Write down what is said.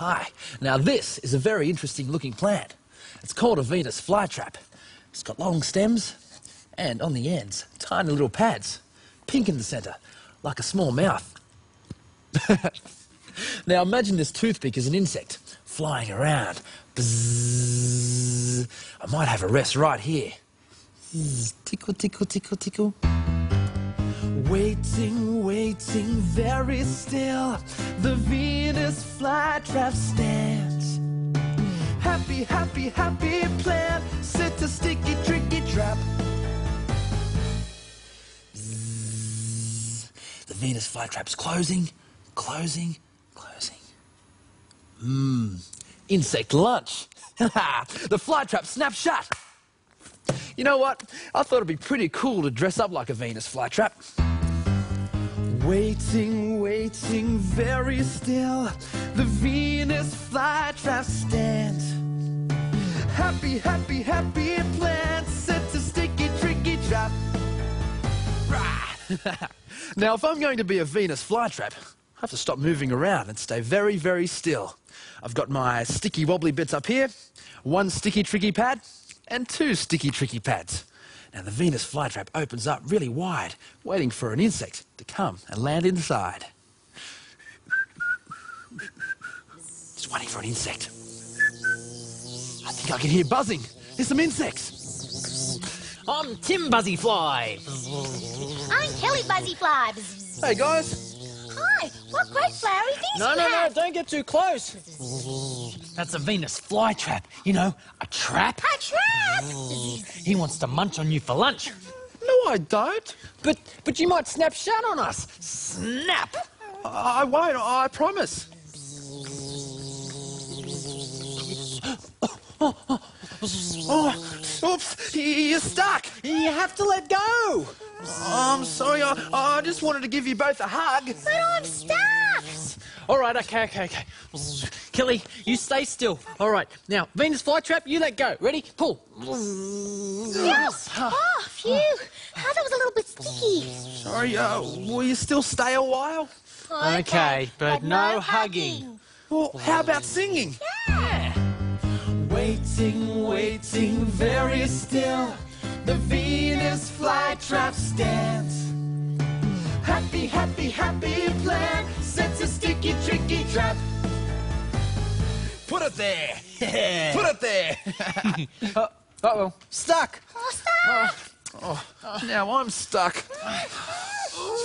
Hi. Now, this is a very interesting looking plant. It's called a Venus flytrap. It's got long stems and on the ends, tiny little pads, pink in the centre, like a small mouth. now, imagine this toothpick is an insect flying around. Bzzz. I might have a rest right here. Tickle, tickle, tickle, tickle. Waiting, waiting, very still. The Venus flytrap stands. Happy, happy, happy plant. Set a sticky, tricky trap. The Venus flytrap's closing, closing, closing. Mmm, insect lunch. the flytrap snaps shut. You know what? I thought it'd be pretty cool to dress up like a Venus flytrap. Waiting, waiting, very still. The Venus flytrap stands. Happy, happy, happy plant. Set to sticky, tricky trap. Now, if I'm going to be a Venus flytrap, I have to stop moving around and stay very, very still. I've got my sticky wobbly bits up here, one sticky tricky pad, and two sticky tricky pads. Now the Venus flytrap opens up really wide, waiting for an insect to come and land inside. Just waiting for an insect. I think I can hear buzzing. There's some insects. I'm Tim Buzzyfly. I'm Kellie Buzzyfly. Hey guys, Hi, what great flowery things No, you no, no, don't get too close. That's a Venus flytrap. You know, a trap. A trap! He wants to munch on you for lunch. no I don't. But but you might snap shut on us. Snap! I won't, I promise. Oh, oops, you're stuck. You have to let go. I'm sorry, I, I just wanted to give you both a hug. But I'm stuck! All right, okay, okay, okay. Kellie, you stay still. All right, now Venus flytrap, you let go. Ready? Pull. Yes! Ah. Oh, phew! Oh, that was a little bit sticky. Sorry, uh, will you still stay a while? Okay, but no hugging. Well, how about singing? Yeah! Waiting, waiting, very still. The Venus flytrap stands. Happy, happy, happy plan. Sets a sticky, tricky trap. Put it there. Put it there. Uh oh, stuck. Oh, stop! now I'm stuck.